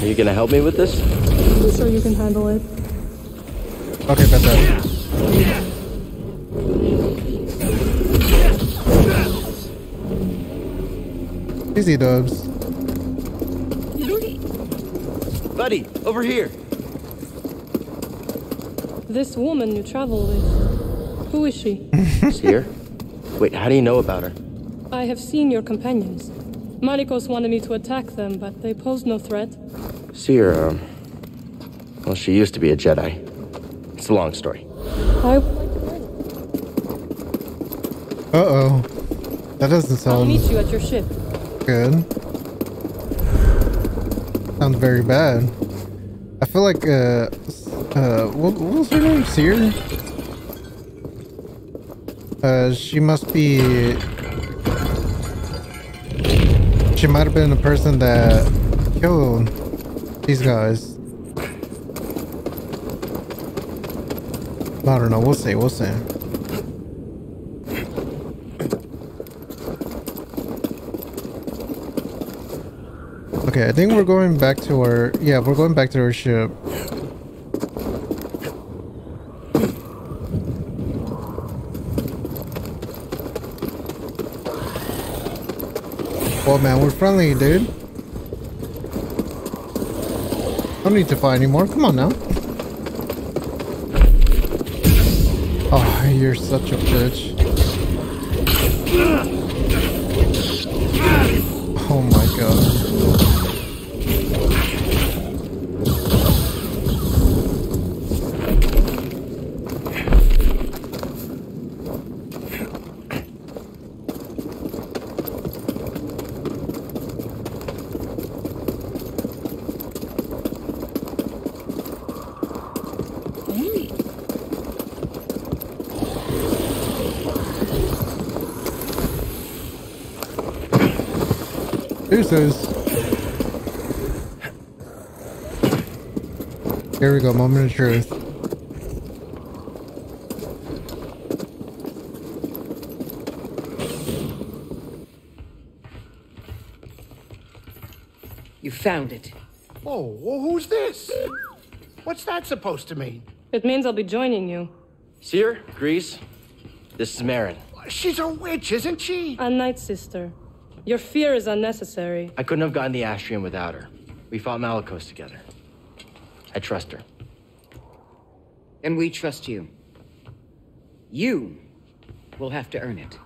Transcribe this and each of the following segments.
Are you gonna help me with this? I'm sure you can handle it. Okay, bet that. Easy dubs. Buddy, over here. This woman you travel with, who is she? She's here. Wait, how do you know about her? I have seen your companions. Malicos wanted me to attack them, but they posed no threat. Cere, um. Well, she used to be a Jedi. It's a long story. I would like to. Uh oh. That doesn't sound. I'll sound meet you at your ship. good. Sounds very bad. I feel like, uh, uh, what, what was her name? Cere? Uh, she must be. She might have been the person that killed these guys. I don't know. We'll see. We'll see. Okay, I think we're going back to our yeah, we're going back to our ship. Oh man, we're friendly, dude. Don't need to fight anymore. Come on now. Oh, you're such a bitch. Oh my god. Deuces. Here we go, moment of truth. You found it. Oh, well, who's this? What's that supposed to mean? It means I'll be joining you. Cere, Greez, this is Merrin. She's a witch, isn't she? A night sister. Your fear is unnecessary. I couldn't have gotten the Astrium without her. We fought Malicos together. I trust her. And we trust you. You will have to earn it.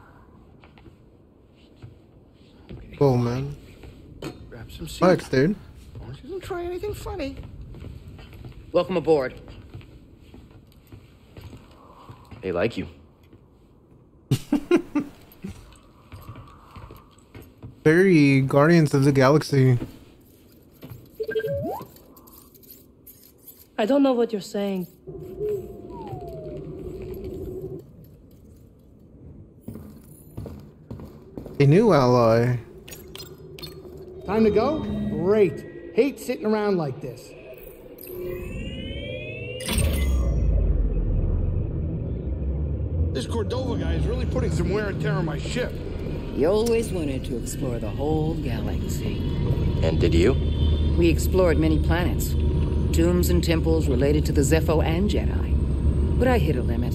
Cool, man. Grab some seeds. Thanks, dude. She doesn't try anything funny. Welcome aboard. They like you. Very Guardians of the Galaxy. I don't know what you're saying. A new ally. Time to go? Great. Hate sitting around like this. This Cordova guy is really putting some wear and tear on my ship. You always wanted to explore the whole galaxy. And did you? We explored many planets, tombs and temples related to the Zeffo and Jedi. But I hit a limit.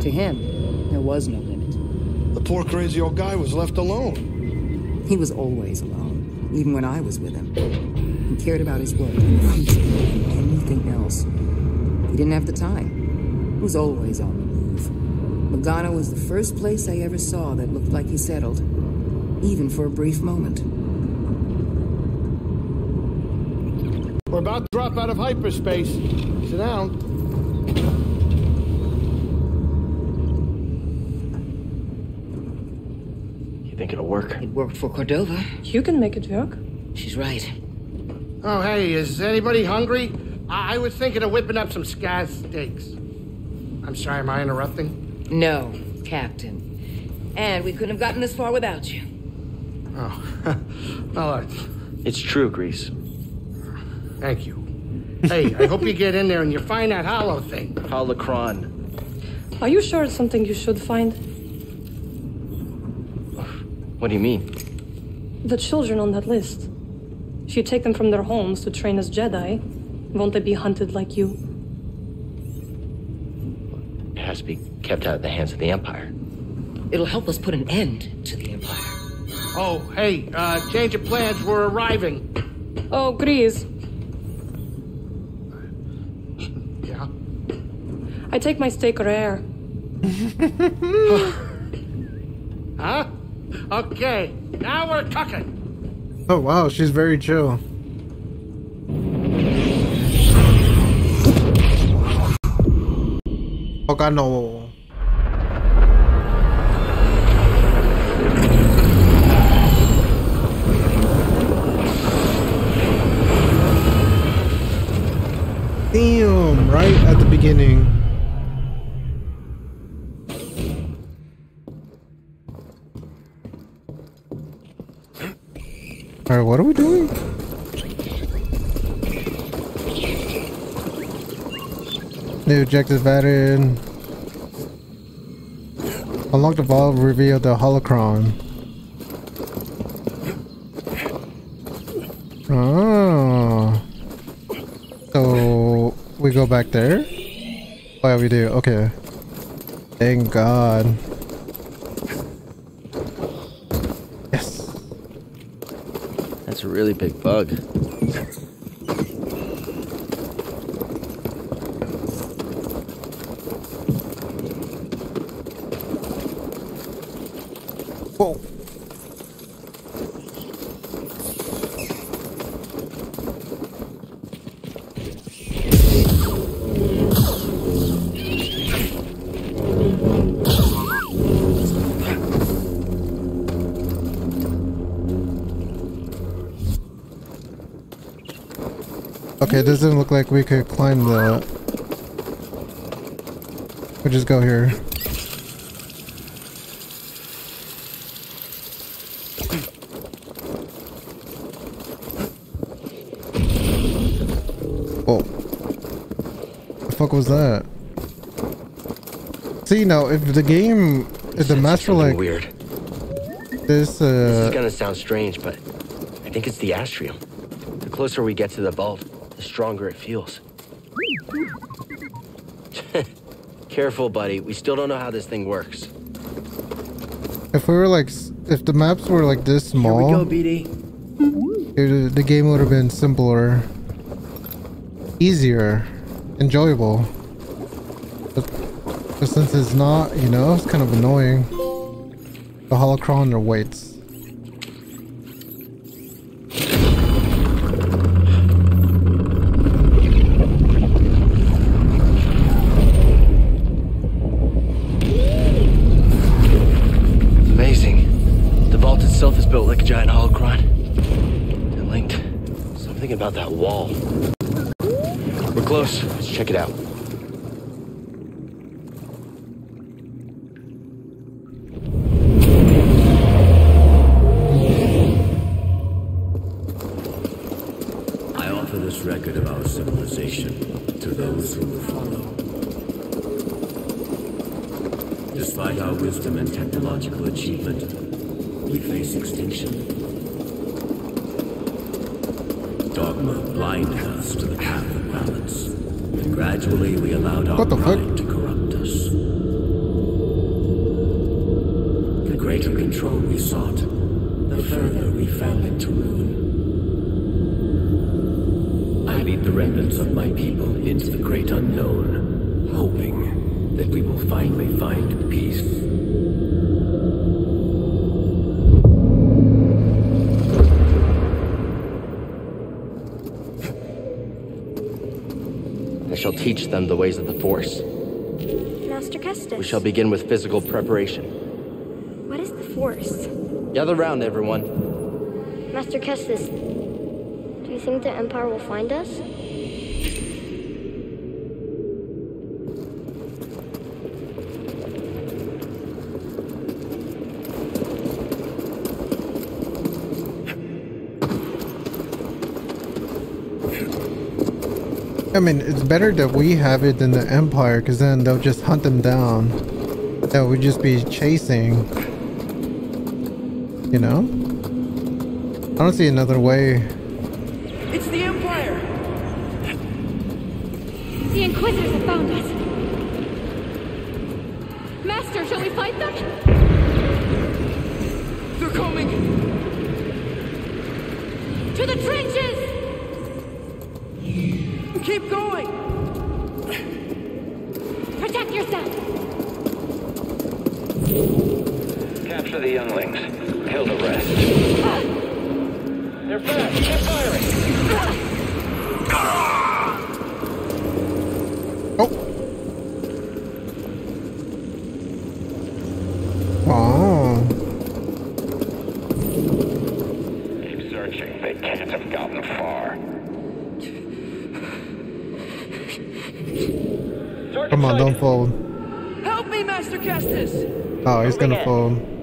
To him, there was no limit. The poor crazy old guy was left alone. He was always alone, even when I was with him. He cared about his work and anything else. He didn't have the time. He was always on the move. Bogano was the first place I ever saw that looked like he settled, even for a brief moment. We're about to drop out of hyperspace. Sit down. You think it'll work? It worked for Cordova. You can make it work. She's right. Oh, hey, is anybody hungry? I, I was thinking of whipping up some scaz steaks. I'm sorry, am I interrupting? No, Captain. And we couldn't have gotten this far without you. Oh, well, uh, It's true, Greez. thank you. Hey, I hope you get in there and you find that hollow thing. Holocron. Are you sure it's something you should find? What do you mean? The children on that list. If you take them from their homes to train as Jedi, won't they be hunted like you? It has to be kept out of the hands of the Empire. It'll help us put an end to the Empire. Oh, hey, uh, change of plans. We're arriving. Oh, Greez. Yeah? I take my steak rare. Huh? Okay, now we're talking. Oh wow, she's very chill. Oh god, no. Damn, right at the beginning. Alright, what are we doing? New objective added. Unlock the vault, reveal the holocron. Oh. So, we go back there? Oh yeah, we do. Okay. Thank God. Yes. That's a really big bug. Like we could climb the... We'll just go here. Oh. The fuck was that? See now, if the game, if the Sense maps were something like weird. this, This uh, is gonna sound strange, but I think it's the astrium. The closer we get to the vault, the stronger it feels. Careful, buddy. We still don't know how this thing works. if we were like, if the maps were like this small, Here we go, BD. it, the game would have been simpler, easier, enjoyable. But, but since it's not, you know, it's kind of annoying. The holocron or waits. Amazing. The vault itself is built like a giant holocron. They're linked. Something about that wall. We're close. Let's Force. Master Kestis. We shall begin with physical preparation. What is the Force? Gather round, everyone. Master Kestis, do you think the Empire will find us? I mean, it's better that we have it than the Empire, because then they'll just hunt them down. That would just be chasing. You know? I don't see another way. It's the Empire! The Inquisitors have found us! Master, shall we fight them? They're coming! To the trenches! Keep going! Protect yourself! Capture the younglings. Kill the rest. They're fast. Keep firing. Oh. Keep searching. They can't have gotten far. Come on, don't fold. Help me, Master Kestis! Oh, he's gonna fold.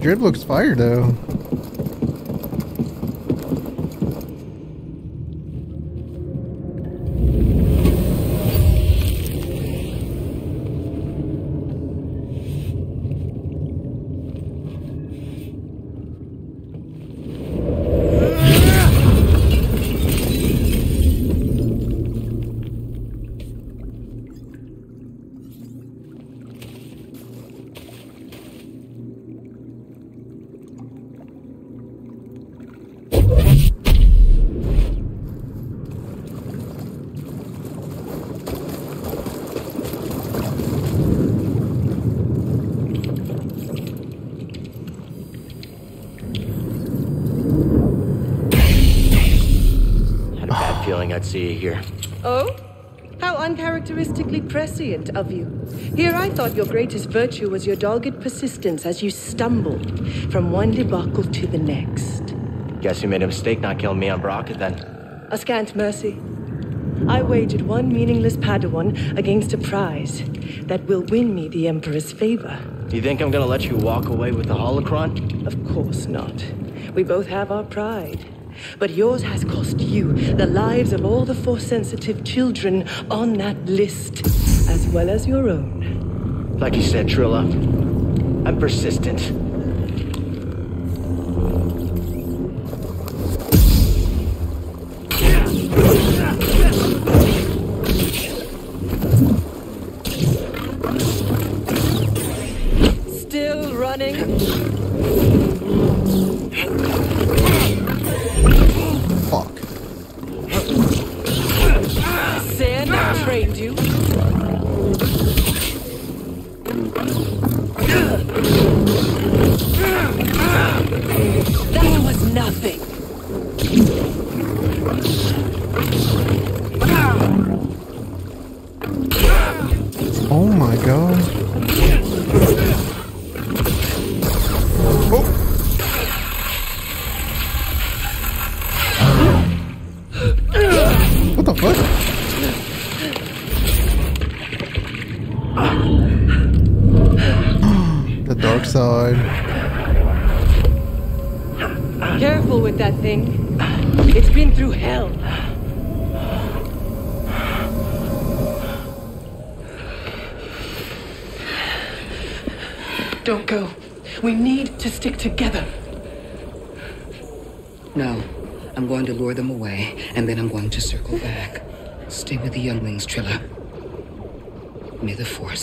Drip looks fire though. Had a bad feeling I'd see you here. Oh? How uncharacteristically prescient of you. Here I thought your greatest virtue was your dogged persistence as you stumbled from one debacle to the next. Guess you made a mistake not killing me on Bracca then. A scant mercy. I wagered one meaningless Padawan against a prize that will win me the Emperor's favor. You think I'm gonna let you walk away with the holocron? Of course not. We both have our pride. But yours has cost you the lives of all the Force-sensitive children on that list, well as your own. Like you said, Trilla, I'm persistent.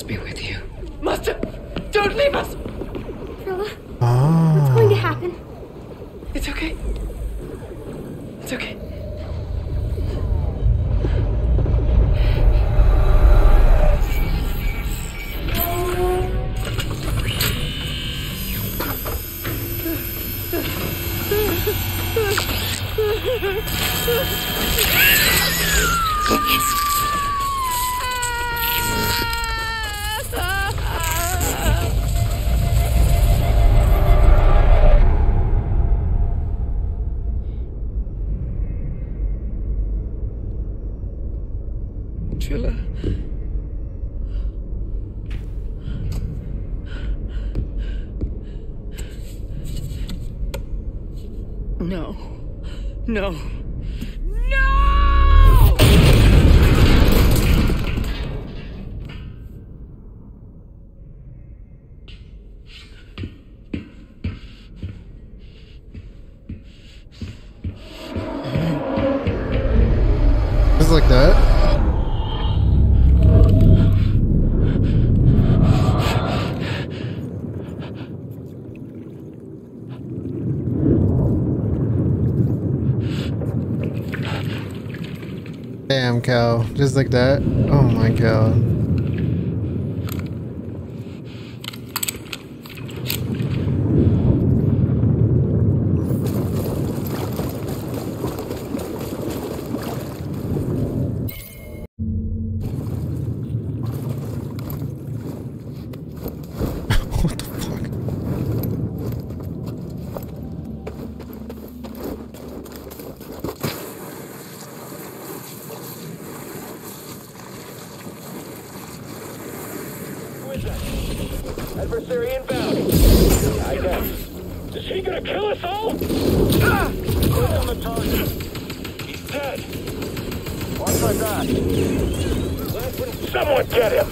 be with you. no. damn cow. Just like that. Oh my god. Someone get him!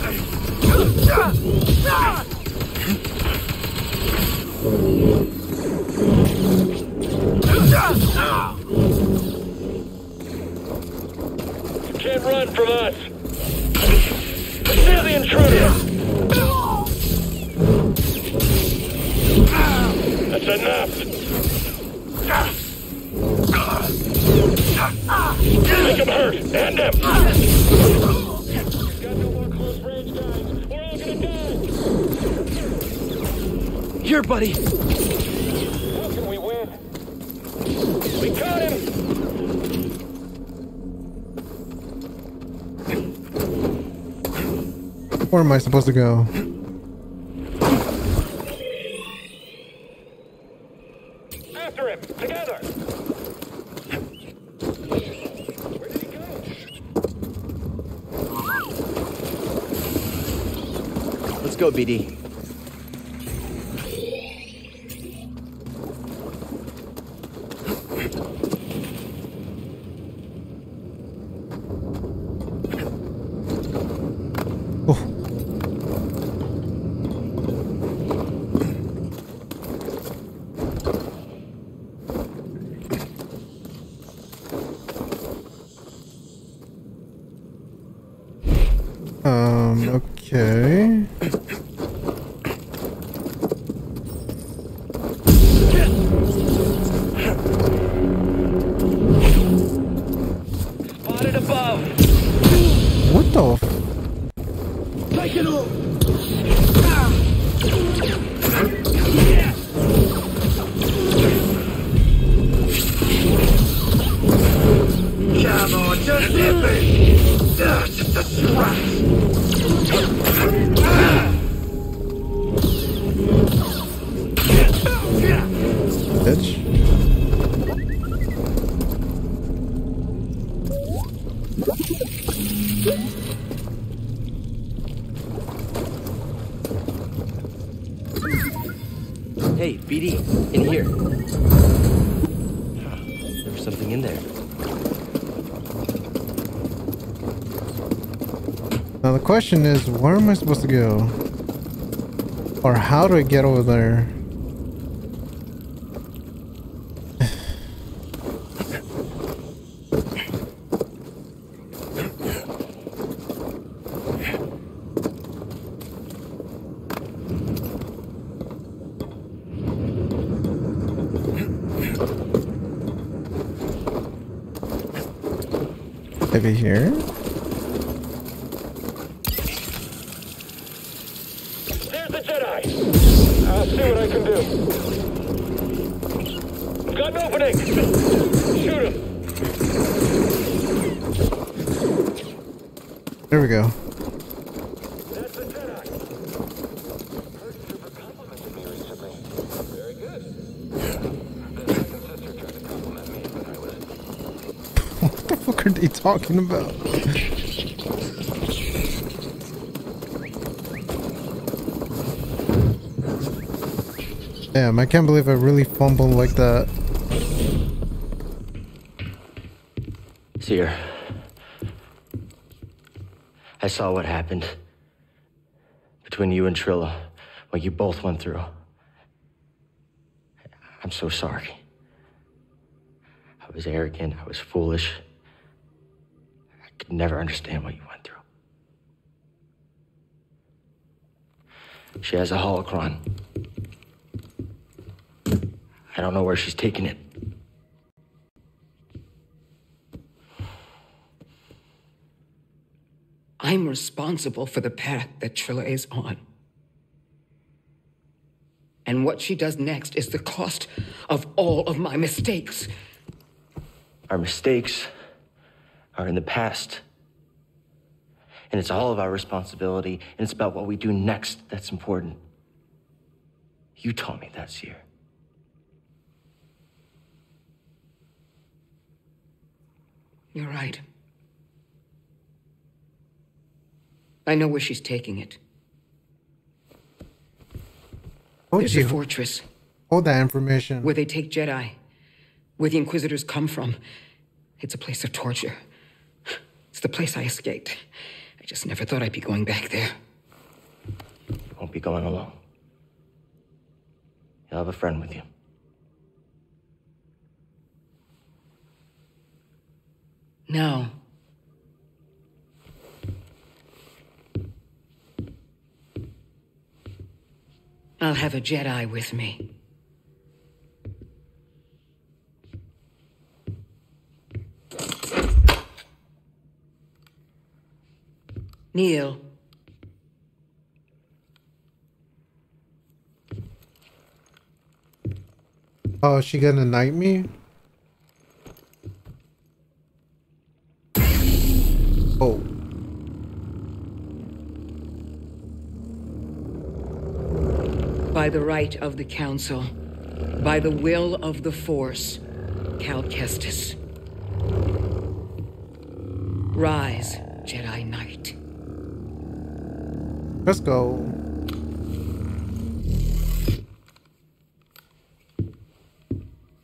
You can't run from us! Clear the intruder! That's enough! Make him hurt! End him! Here, buddy. How can we win? We caught him! Where am I supposed to go? BD. Question is, where am I supposed to go? Or how do I get over there? Maybe here? There's the Jedi. I'll see what I can do. Got an opening. Shoot him. There we go. That's the Jedi. Heard Trooper complimented me recently. Very good. The second sister tried to compliment me when I was What the fuck are they talking about? Damn, I can't believe I really fumbled like that. Cere. I saw what happened between you and Trilla, what you both went through. I'm so sorry. I was arrogant, I was foolish. Could never understand what you went through. She has a holocron. I don't know where she's taking it. I'm responsible for the path that Trilla is on. And what she does next is the cost of all of my mistakes. Our mistakes are in the past. And it's all of our responsibility, and it's about what we do next that's important. You taught me that, Cere. You're right. I know where she's taking it. Told There's a fortress All that information. where they take Jedi, where the Inquisitors come from. It's a place of torture. It's the place I escaped. I just never thought I'd be going back there. You won't be going alone. You'll have a friend with you. No. I'll have a Jedi with me. Kneel, Oh, is she gonna knight me? Oh. by the right of the Council, by the will of the Force, Cal Kestis. Rise, Jedi Knight. Let's go.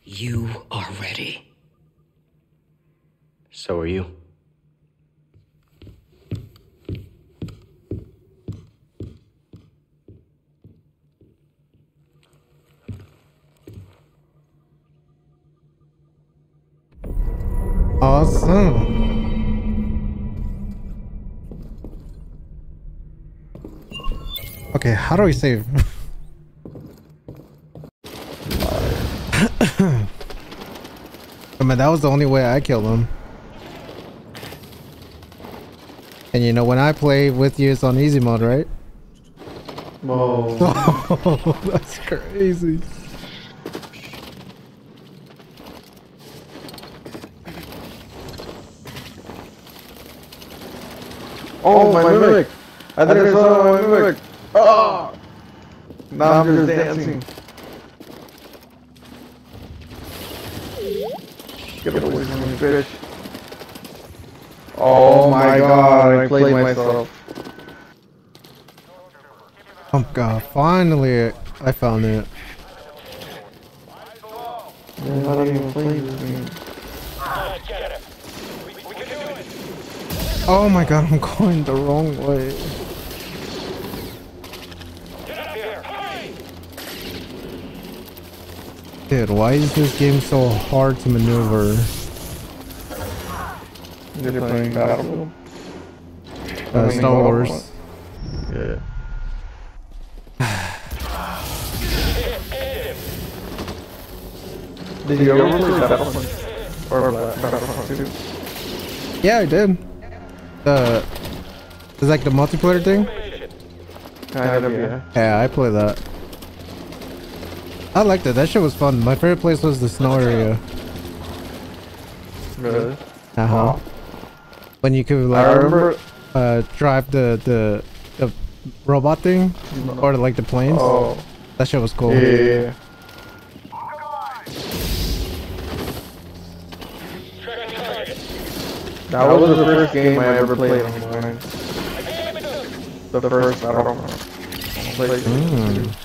You are ready. So are you. How do we save? I mean, that was the only way I killed him. And you know, when I play with you, it's on easy mode, right? Whoa. Oh, that's crazy. Oh, oh my mimic! I think I saw my mimic! Oh! Now I'm just dancing. Get away from me, bitch. Oh my god, I played myself. Oh god, finally I found it. Man, I don't even play this game. Oh my god, I'm going the wrong way. Dude, why is this game so hard to maneuver? You're playing Battlefield. Uh, Star Wars. Yeah. Did you ever play Battlefront? Or Bla- Battlefront 2? Yeah, I did. The it's like the multiplayer thing. Kind of, yeah. Yeah, I play that. I liked it. That shit was fun. My favorite place was the snow area. Really? Uh huh. When you could I like remember. uh drive the the the robot thing or like the planes. Oh. That shit was cool. Yeah, yeah. That was the first game I ever played online. The first Battlefront. PlayStation 2.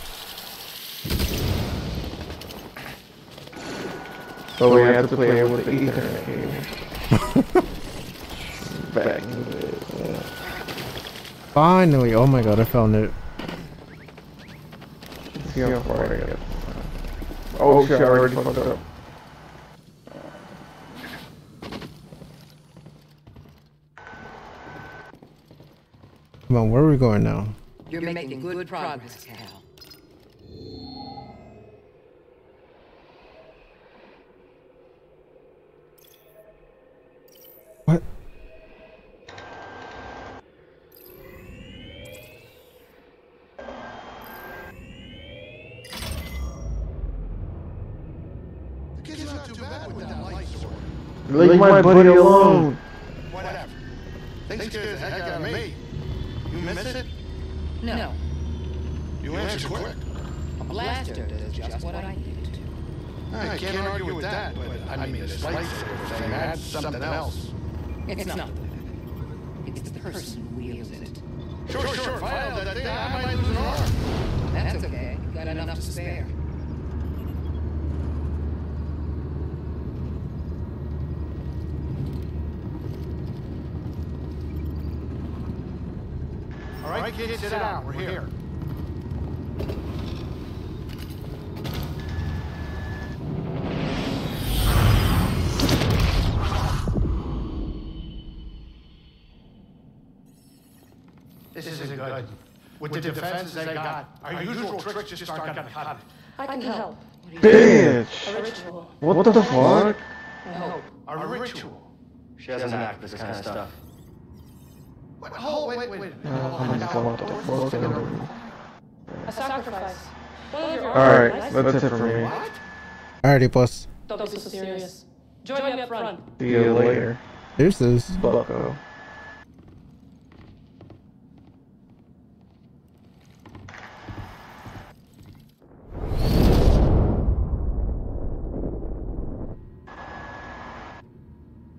So we had to play it with the Ethernet cable. Back in the yeah. Finally! Oh my god, I found it. Let's see how far I get. Oh, oh shit, I already fucked up. Come on, where are we going now? You're making good progress, Cal. What? Leave my buddy alone. Whatever. They scared the heck out of me. You miss it? No, You answered quick. a blaster does just what I need it to. I can't argue with that, but I mean, this lightsaber thing adds something else. It's not the weapon. It's the person who wields it. Sure, sure, if I held that thing, I might lose an arm. That's okay. You've got enough to spare. All right, kids, sit down. We're here. The defenses they got, our usual tricks just aren't gonna cut it. I can help. Bitch! What the fuck? I hope. A ritual. She doesn't act this kind of stuff. Wait, hold, wait, wait, wait. Oh, what the fuck? A sacrifice. One of your Alright, arms. that's it for me. What? Alrighty, boss. Don't be so serious. Join me up front. See you later, Here's this. bucko.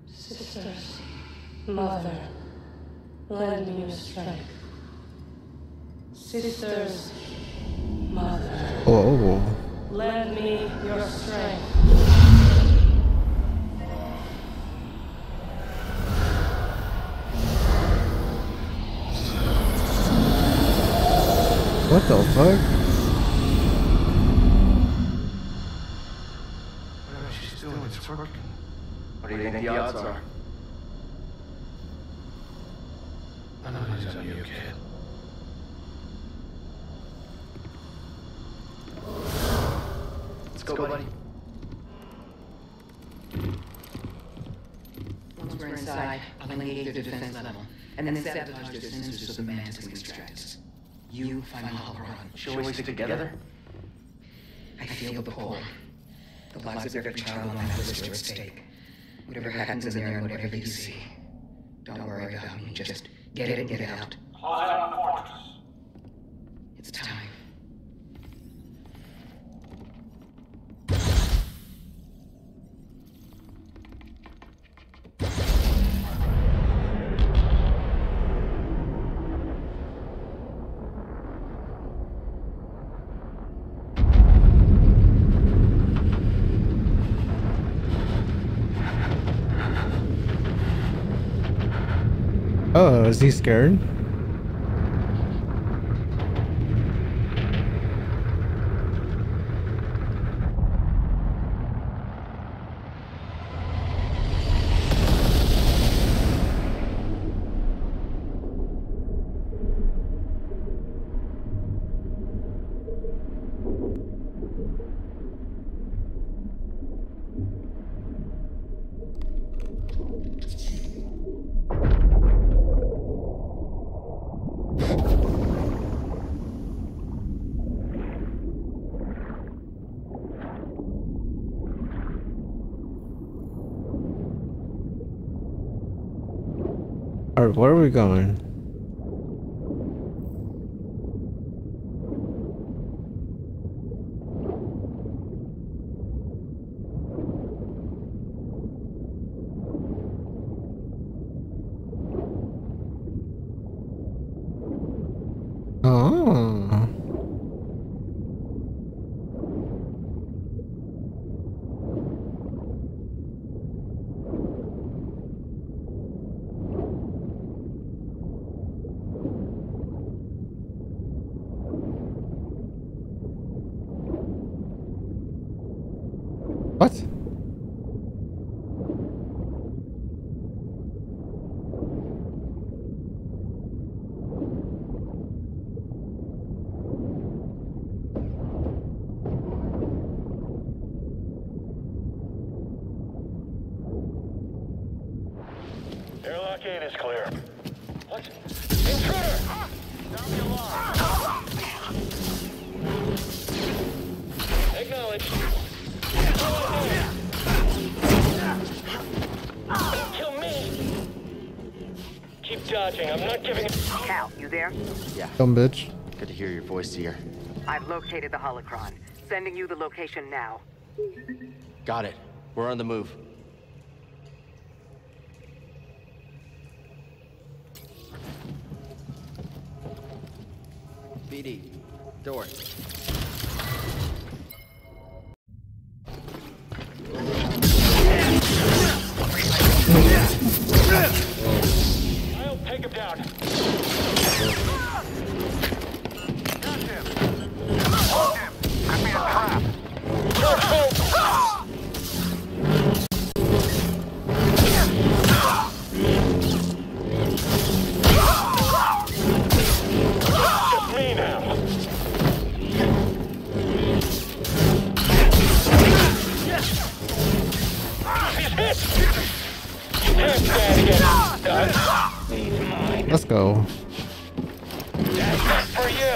Sisters, mother, lend me your strength. Sisters, mother, Oh. lend me your strength. What the fuck? Whatever she's doing, it's working. What do you think the odds are? I know he's on you, kid. Let's go, buddy. Once we're inside, I'll engage their defense level, and then sabotage their sensors so the Mantis can extract us. You find the holocron. Should we stick together? I feel the pull. The lives of every child on that list are at stake. Whatever happens in there and whatever you see. Don't worry about me. Just get it and get it out. It's time. Is he scared? Where are we going? Oh. What? Airlock 8 is clear. What? Intruder! Sound the alarm. Acknowledged. Don't kill me! Keep dodging. I'm not giving Cal, you there? Yeah, Dumb bitch. good to hear your voice here. I've located the holocron. Sending you the location now. Got it. We're on the move. BD, door. I'll take him down. Let's go. That's for you.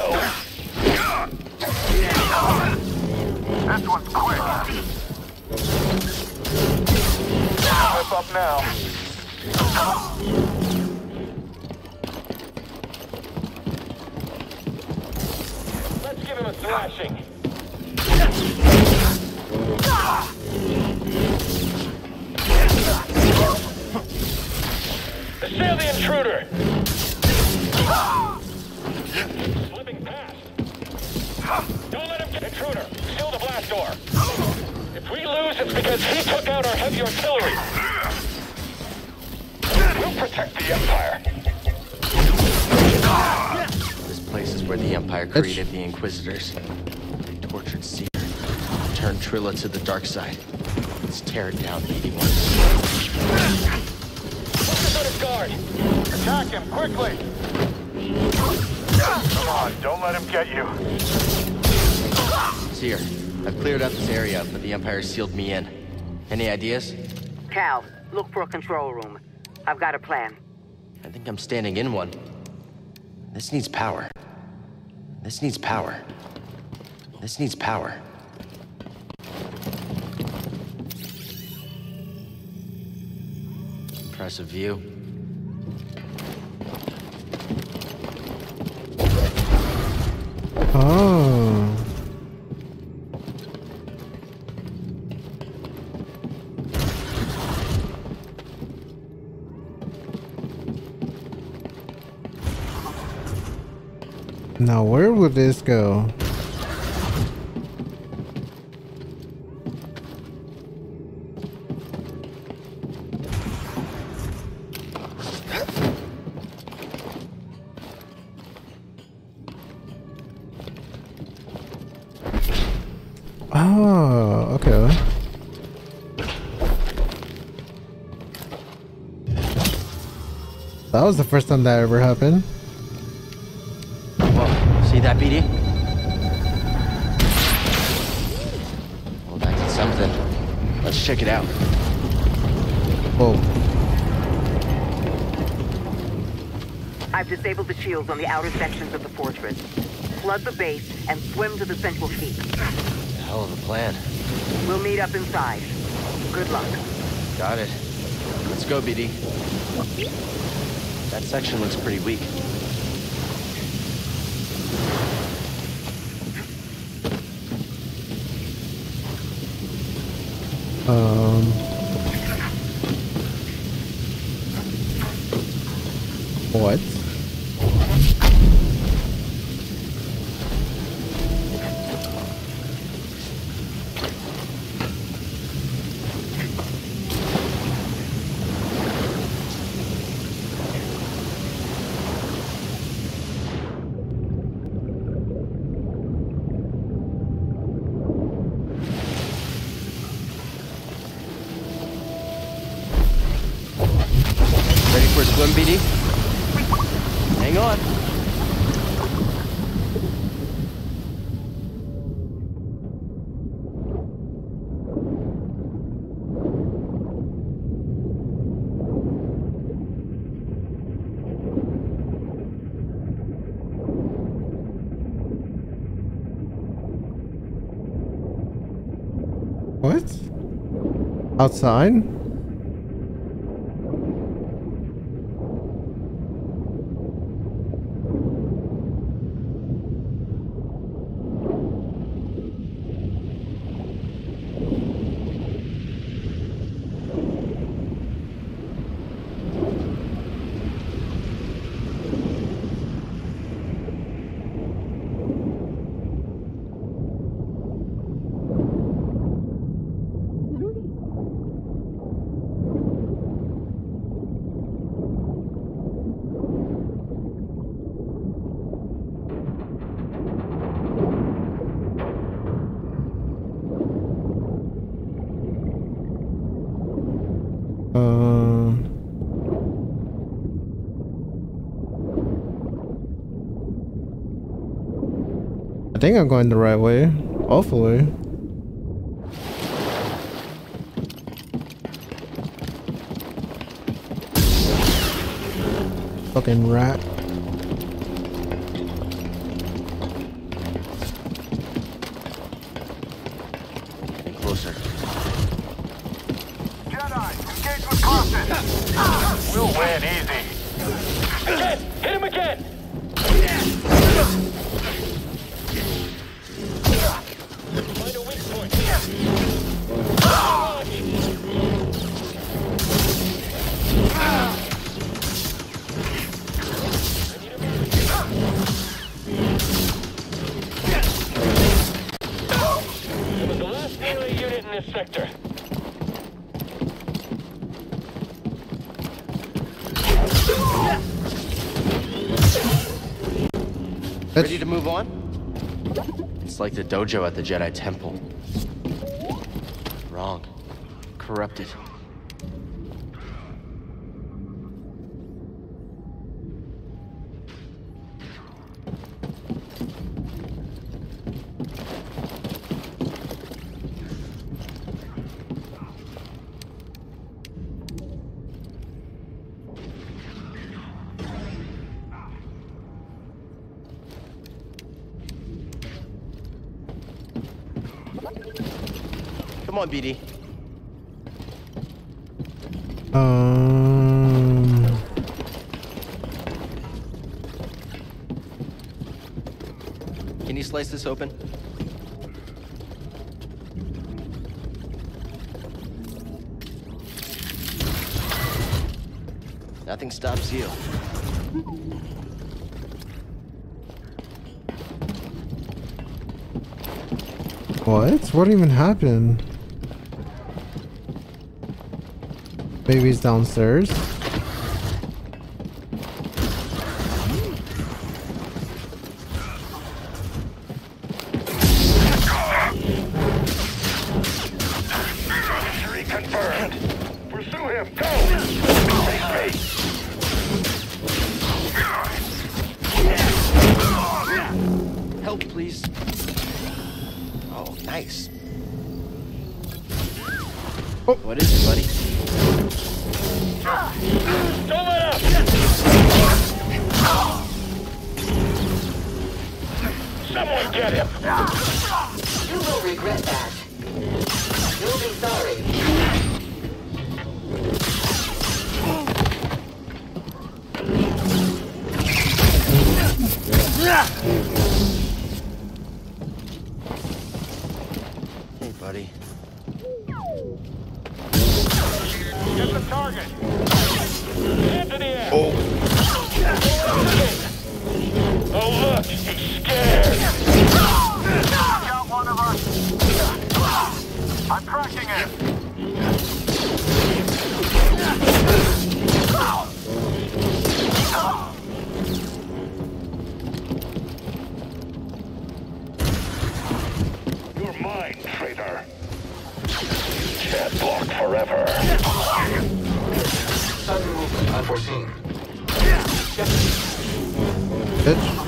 This one's quick. Whip up now. Let's give him a thrashing. Assail the intruder. Slipping past. Don't let him get intruder. Seal the blast door. If we lose, it's because he took out our heavy artillery. We'll protect the Empire. This place is where the Empire created the Inquisitors. They tortured Cere, turned Trilla to the dark side. Let's tear it down, 81. Focus on his guard. Attack him quickly. Come on, don't let him get you. Cere, I've cleared out this area, but the Empire sealed me in. Any ideas? Cal, look for a control room. I've got a plan. I think I'm standing in one. This needs power. This needs power. This needs power. Impressive view. disco. this go? Oh, okay. That was the first time that ever happened. Whoa, see that, Well, that did something. Let's check it out. Whoa. I've disabled the shields on the outer sections of the fortress. Flood the base and swim to the central keep. Hell of a plan. We'll meet up inside. Good luck. Got it. Let's go, BD. That section looks pretty weak. Um. What? Ready for a swim, BD? Hang on. What? Outside? Uh. I think I'm going the right way. Hopefully. Fucking rat. Like the dojo at the Jedi Temple. Wrong. Corrupted. BD. Um. Can you slice this open? Nothing stops you. What? What even happened? Baby's downstairs. Forever. Sudden movement unforeseen. Bitch.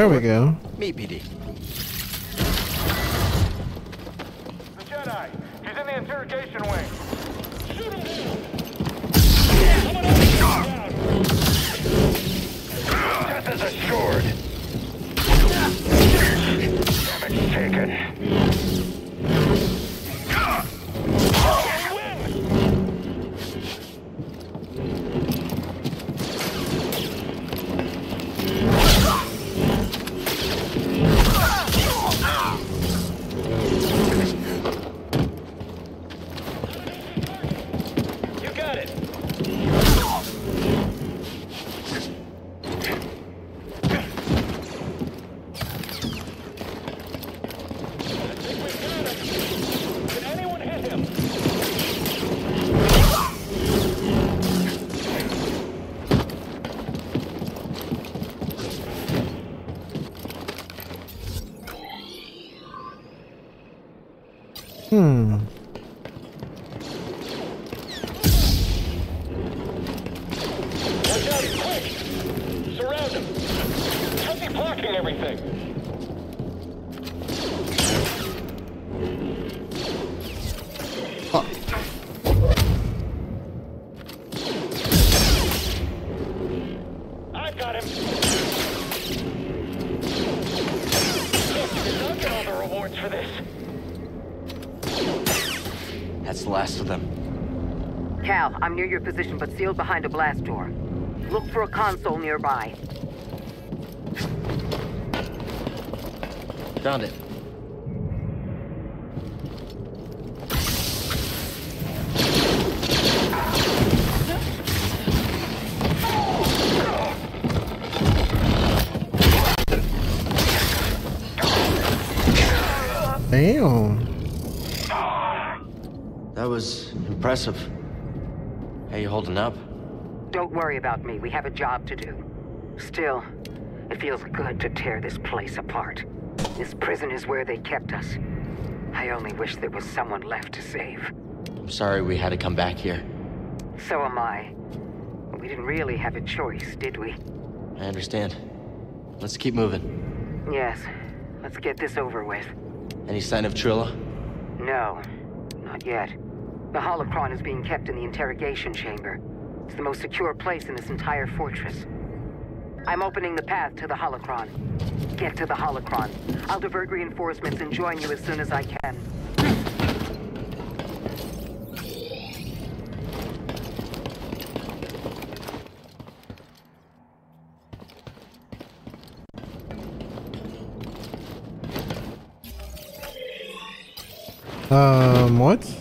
There we go. I'm near your position, but sealed behind a blast door. Look for a console nearby. Found it. About me. We have a job to do. Still, it feels good to tear this place apart. This prison is where they kept us. I only wish there was someone left to save. I'm sorry we had to come back here. So am I. We didn't really have a choice, did we? I understand. Let's keep moving. Yes. Let's get this over with. Any sign of Trilla? No, not yet. The holocron is being kept in the interrogation chamber. It's the most secure place in this entire fortress. I'm opening the path to the holocron. Get to the holocron. I'll divert reinforcements and join you as soon as I can. Um, what?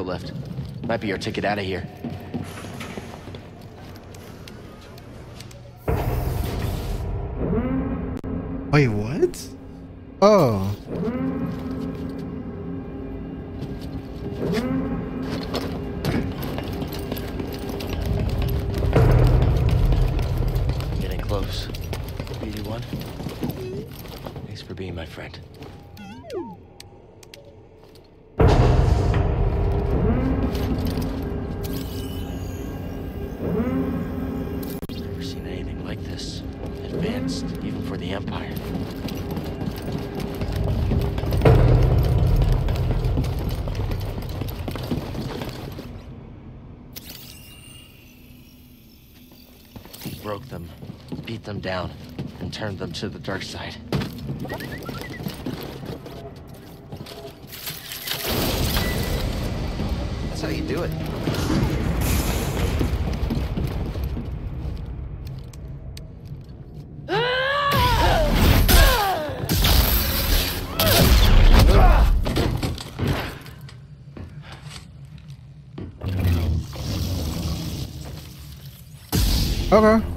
Lift. Might be our ticket out of here. Down, and turned them to the dark side. That's how you do it. Okay.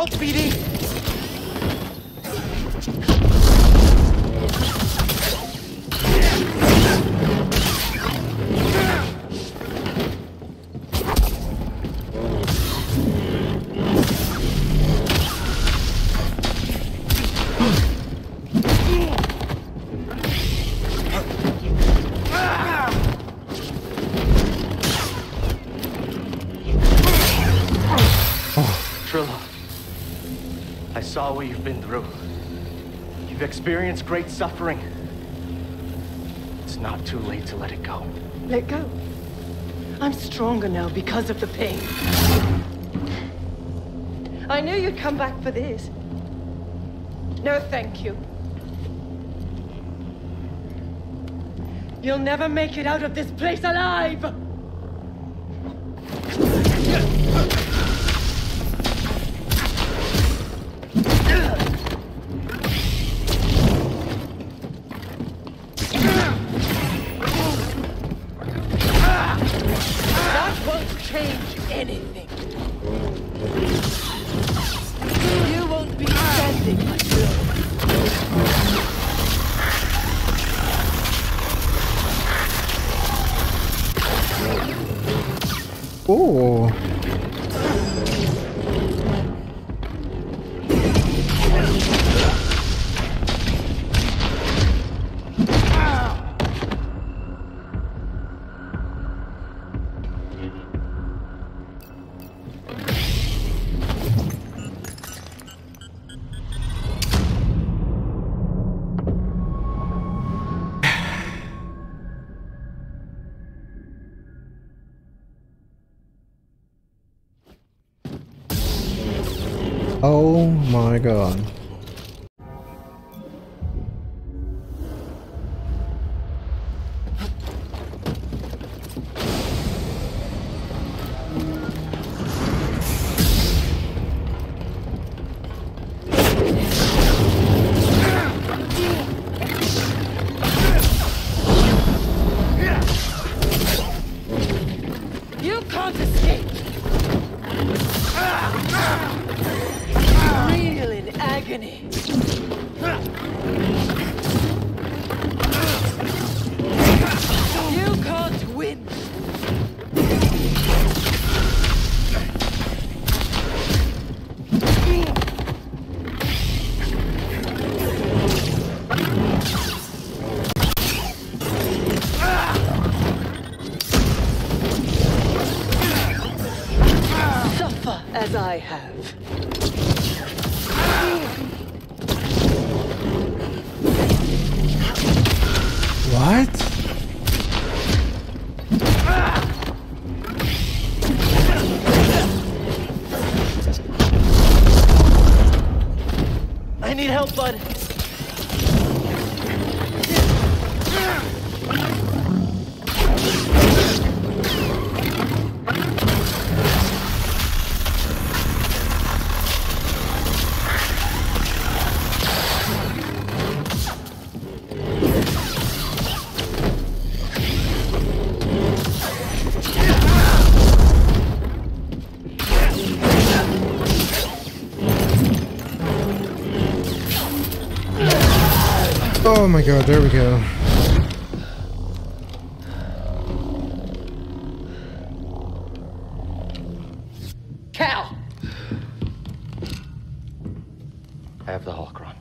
Help, BD! Saw what you've been through. You've experienced great suffering. It's not too late to let it go. Let go. I'm stronger now because of the pain. I knew you'd come back for this. No, thank you. You'll never make it out of this place alive! Oh my god. Oh my god, there we go. Cal! I have the holocron.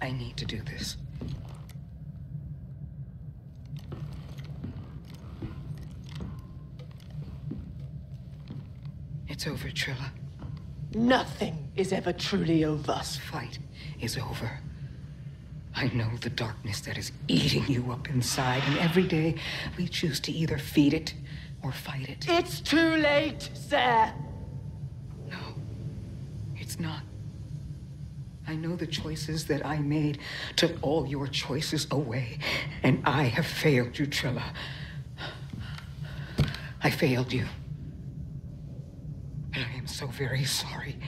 I need to do this. It's over, Trilla. Nothing is ever truly over. This fight is over. I know the darkness that is eating you up inside, and every day we choose to either feed it or fight it. It's too late, sir. No, it's not. I know the choices that I made took all your choices away, and I have failed you, Trilla. I failed you. And I am so very sorry.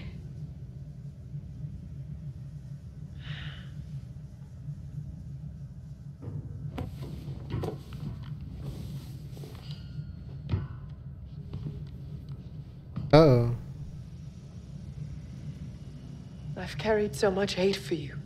Uh oh. I've carried so much hate for you.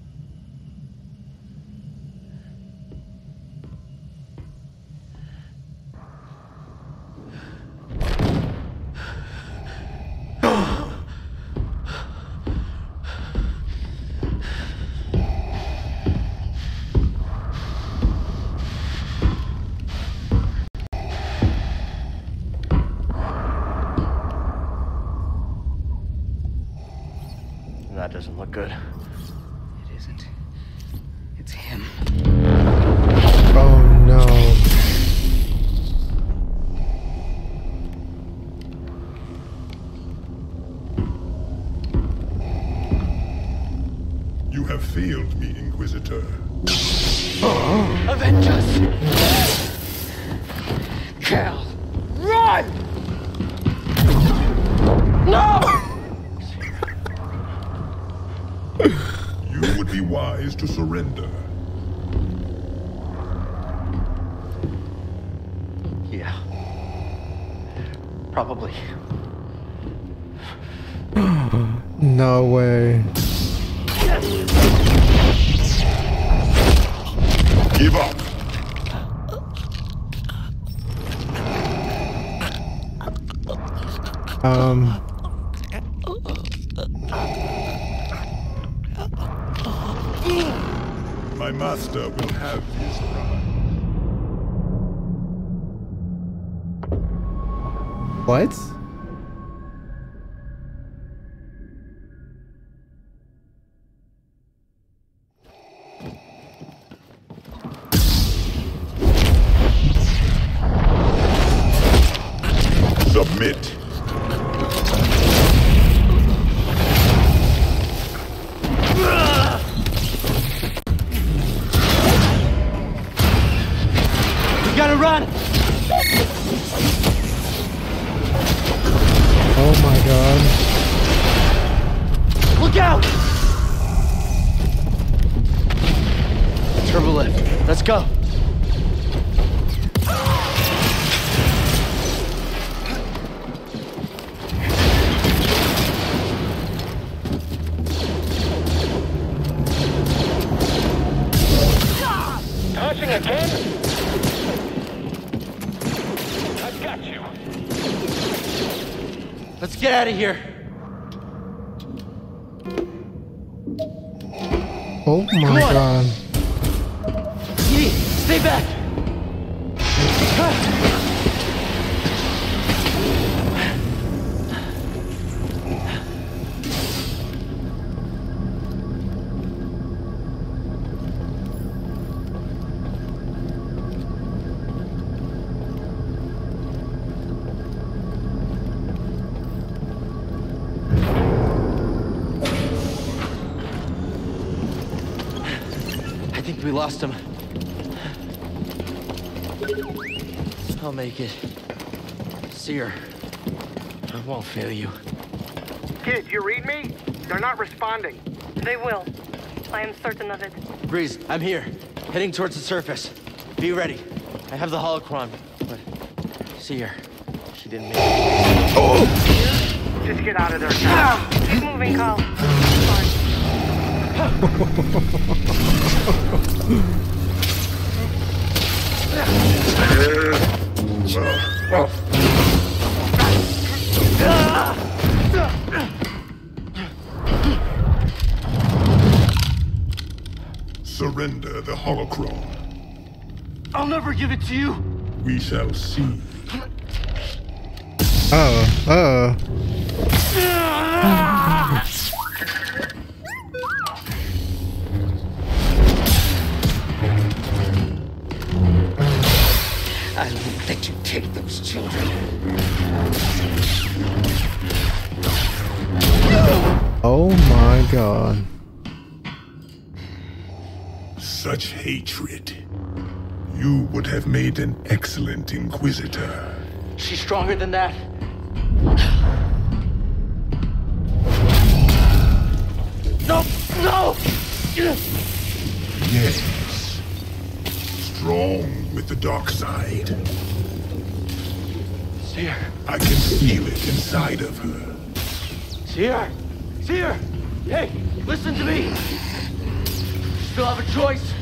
No! You would be wise to surrender. Yeah. Probably. no way. Give up. Um. My will have his bride. What? Lost him. I'll make it. Cere, I won't fail you. Kid, you read me? They're not responding. They will. I am certain of it. Greez, I'm here, heading towards the surface. Be ready. I have the holocron, but Cere, she didn't make it. Oh! Just get out of there now. Keep moving, Cal. Surrender the holocron. I'll never give it to you. We shall see. Oh, uh. Made an excellent Inquisitor. She's stronger than that. No! No! Yes. Strong with the dark side. Cere! I can feel it inside of her. Cere! Cere! Hey, listen to me! You still have a choice.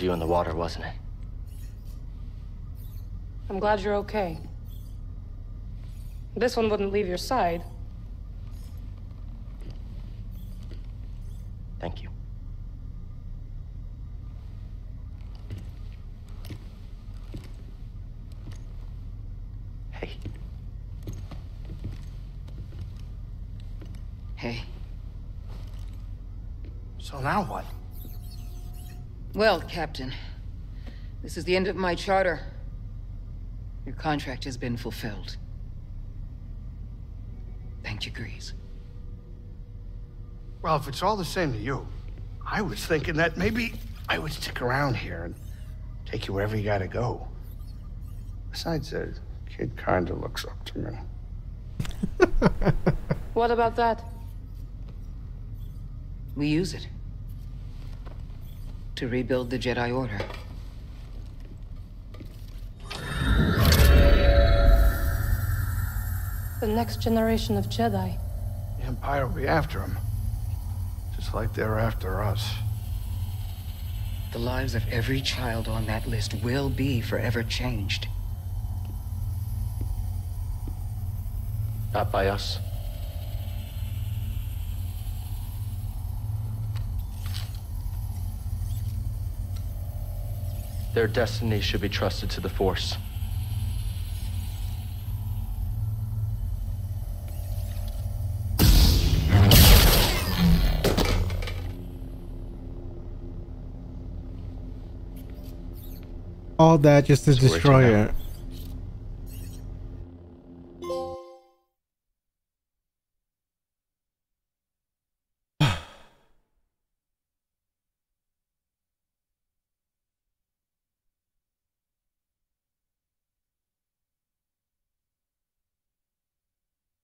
Was you in the water, wasn't it? I'm glad you're okay. This one wouldn't leave your side. Thank you. Hey. Hey. So now what? Well, Captain, this is the end of my charter. Your contract has been fulfilled. Thank you, Greez. Well, if it's all the same to you, I was thinking that maybe I would stick around here and take you wherever you gotta go. Besides, the kid kinda looks up to me. What about that? We use it. To rebuild the Jedi Order. The next generation of Jedi. The Empire will be after them. Just like they're after us. The lives of every child on that list will be forever changed. Not by us. Their destiny should be trusted to the Force. All that just to destroy it.